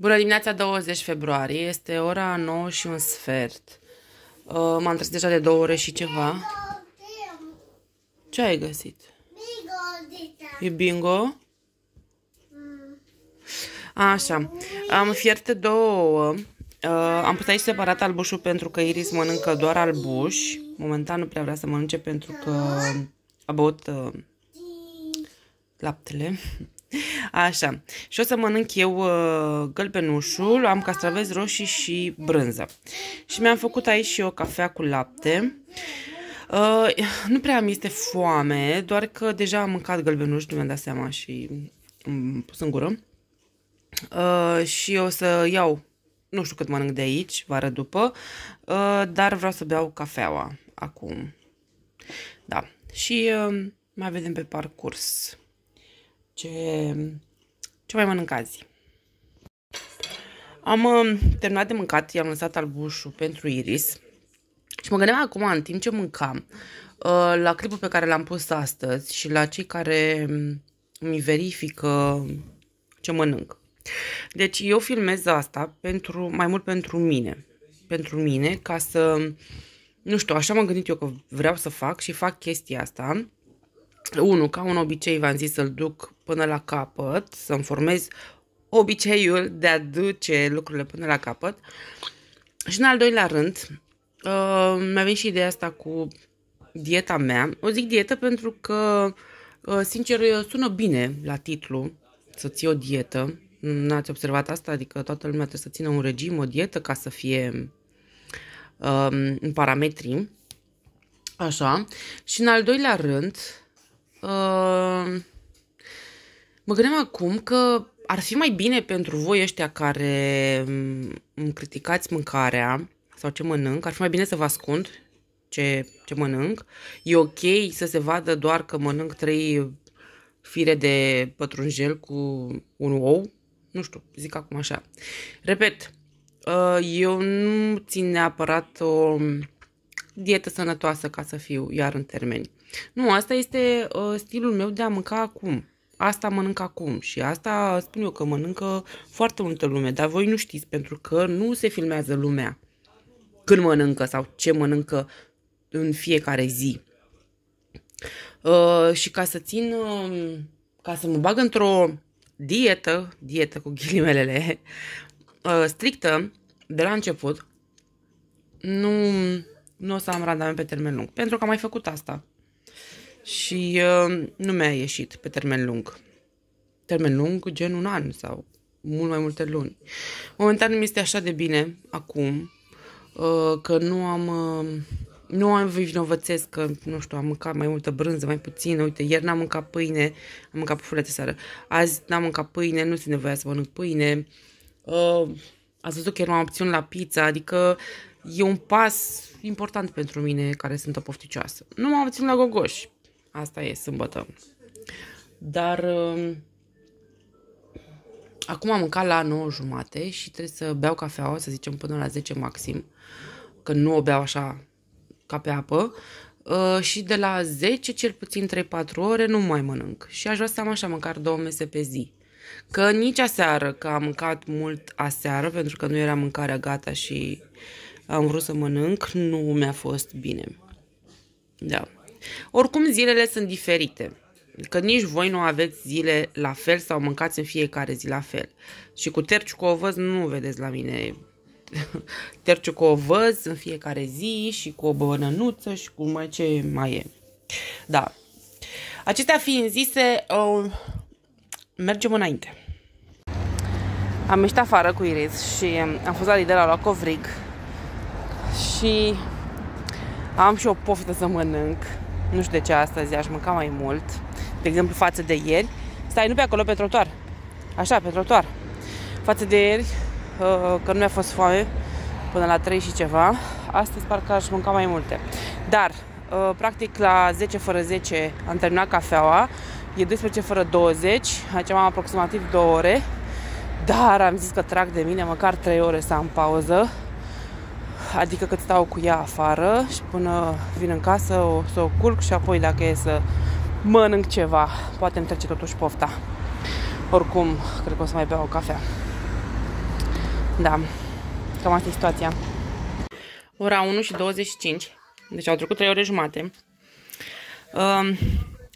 Bună dimineața, 20 februarie, este ora 9 și un sfert. Uh, M-am trezit deja de două ore și ceva. Ce ai găsit? E bingo? Așa, am fierte două ouă. Uh, am pus aici separat albușul pentru că Iris mănâncă doar albuș. Momentan nu prea vrea să mănânce pentru că a băut uh, laptele. Așa. Și o să mănânc eu uh, gălbenușul, am castraveți roșii și brânză. Și mi-am făcut aici și o cafea cu lapte. Uh, nu prea mi este foame, doar că deja am mâncat gălbenuș, nu mi-am dat seama și am pus în gură. Uh, și o să iau, nu știu cât mănânc de aici, vară după, uh, dar vreau să beau cafeaua acum. Da. Și uh, mai vedem pe parcurs ce, ce mai mănâncați. Am uh, terminat de mâncat, i-am lăsat albușul pentru Iris și mă gândeam acum, în timp ce mâncam, uh, la clipul pe care l-am pus astăzi și la cei care mi verifică ce mănânc. Deci eu filmez asta pentru, mai mult pentru mine. Pentru mine, ca să, nu știu, așa m-am gândit eu că vreau să fac și fac chestia asta. Unu, ca un obicei v-am zis să-l duc până la capăt, să-mi formez obiceiul de a duce lucrurile până la capăt. Și în al doilea rând, uh, mi-a venit și ideea asta cu dieta mea. O zic dietă pentru că, uh, sincer, sună bine la titlu să ții o dietă. N-ați observat asta? Adică toată lumea trebuie să țină un regim, o dietă ca să fie um, în parametri. Așa. Și în al doilea rând, uh, mă gândeam acum că ar fi mai bine pentru voi ăștia care îmi criticați mâncarea sau ce mănânc, ar fi mai bine să vă ascund ce, ce mănânc. E ok să se vadă doar că mănânc trei fire de pătrunjel cu un ou nu știu, zic acum așa. Repet, uh, eu nu țin neapărat o dietă sănătoasă ca să fiu iar în termeni. Nu, asta este uh, stilul meu de a mânca acum. Asta mănânc acum și asta spun eu că mănâncă foarte multă lume, dar voi nu știți pentru că nu se filmează lumea când mănâncă sau ce mănâncă în fiecare zi. Uh, și ca să țin, uh, ca să mă bag într-o dietă, dietă cu ghilimelele, uh, strictă de la început, nu, nu o să am randament pe termen lung. Pentru că am mai făcut asta. Și uh, nu mi-a ieșit pe termen lung. Termen lung, gen un an sau mult mai multe luni. Momentan mi este așa de bine acum uh, că nu am uh, nu am vinovățesc că, nu știu, am mâncat mai multă brânză, mai puțin. Uite, ieri n-am mâncat pâine, am mâncat pufulețe seară. Azi n-am mâncat pâine, nu sunt nevoia să mănânc pâine. Uh, ați văzut că ieri m-am opțiune la pizza, adică e un pas important pentru mine care sunt o pofticioasă. Nu m-am obținut la gogoși. Asta e, sâmbătă. Dar uh, acum am mâncat la 9 jumate și trebuie să beau cafeaua, să zicem, până la 10 maxim. Că nu o beau așa ca pe apă uh, și de la 10, cel puțin 3-4 ore, nu mai mănânc. Și aș vrea să am așa măcar două mese pe zi. Că nici aseară, că am mâncat mult aseară, pentru că nu era mâncarea gata și am vrut să mănânc, nu mi-a fost bine. Da. Oricum, zilele sunt diferite. Că nici voi nu aveți zile la fel sau mâncați în fiecare zi la fel. Și cu terciu cu ovăz nu vedeți la mine terciu cu o văz în fiecare zi și cu o bănănuță și cu mai ce mai e. Da. Acestea fiind zise, uh, mergem înainte. Am ieșit afară cu Iris și am fost la Lidl, la covrig și am și o poftă să mănânc. Nu știu de ce astăzi aș mânca mai mult. De exemplu, față de ieri. Stai, nu pe acolo, pe trotuar. Așa, pe trotuar. Față de ieri, că nu mi-a fost foame până la 3 și ceva. Astăzi parcă aș mânca mai multe. Dar, uh, practic, la 10 fără 10 am terminat cafeaua. E 12 fără 20, aici am aproximativ 2 ore. Dar am zis că trag de mine măcar 3 ore să am pauză. Adică cât stau cu ea afară și până vin în casă o să o culc și apoi dacă e să mănânc ceva, poate îmi trece totuși pofta. Oricum, cred că o să mai beau o cafea. Da, cam asta e situația. Ora 1 și 25, deci au trecut 3 ore jumate. Uh,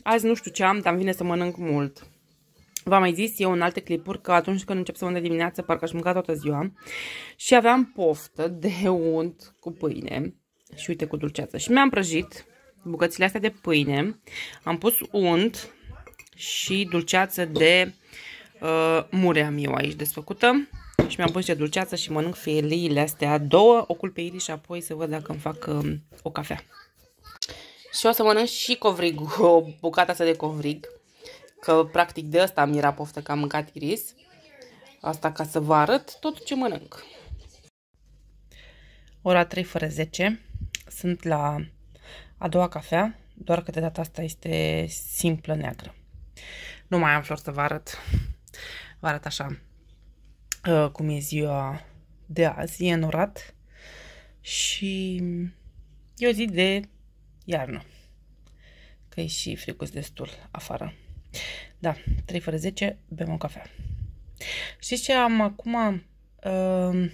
azi nu știu ce am, dar îmi vine să mănânc mult. V-am mai zis eu în alte clipuri că atunci când încep să mănânc dimineață, parcă aș mânca toată ziua. Și aveam poftă de unt cu pâine și uite cu dulceață. Și mi-am prăjit bucățile astea de pâine, am pus unt și dulceață de uh, mure am eu aici desfăcută. Și mi-am pus de dulceață și mănânc feliile astea două, o culp pe iris și apoi să văd dacă îmi fac uh, o cafea. Și o să mănânc și covrig, o bucată asta de covrig. Că practic de asta mi era poftă că am mâncat iris. Asta ca să vă arăt tot ce mănânc. Ora 3 fără 10. Sunt la a doua cafea, doar că de data asta este simplă neagră. Nu mai am flori să vă arăt. Vă arăt așa uh, cum e ziua de azi. E înorat și e o zi de iarnă. Că e și fricus destul afară. Da, 3 fără 10, bem o cafea. Știți ce am acum? Uh,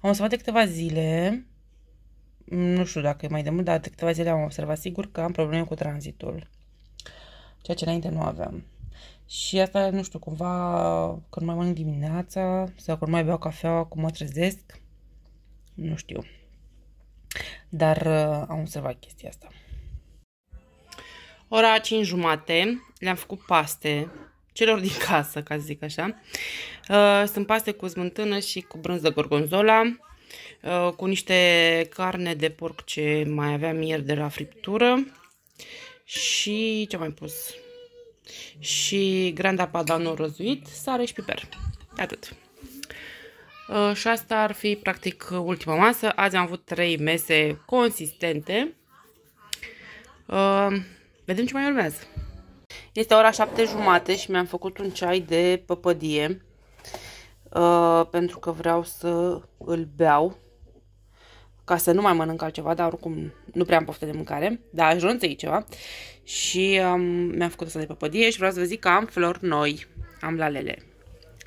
am observat de câteva zile, nu știu dacă e mai de mult, dar de câteva zile am observat sigur că am probleme cu tranzitul. Ceea ce înainte nu aveam. Și asta, nu știu, cumva când mai mănânc dimineața sau când mai beau cafea, cum mă trezesc, nu știu. Dar uh, am observat chestia asta. Ora 5 jumate, le-am făcut paste celor din casă, ca să zic așa. Uh, sunt paste cu smântână și cu brânză gorgonzola, uh, cu niște carne de porc ce mai aveam ieri de la friptură și ce mai pus? Și granda padano răzuit, sare și piper. Atât. Uh, și asta ar fi practic ultima masă. Azi am avut trei mese consistente. Vedem ce mai urmează. Este ora șapte jumate și mi-am făcut un ceai de păpădie. Uh, pentru că vreau să îl beau. Ca să nu mai mănânc altceva, dar oricum nu prea am poftă de mâncare. Dar ajung să ceva. Și um, mi-am făcut asta de păpădie și vreau să vă zic că am flori noi. Am lalele.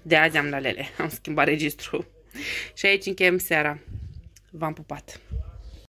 De azi am lalele. Am schimbat registru. și aici încheiem seara. V-am pupat.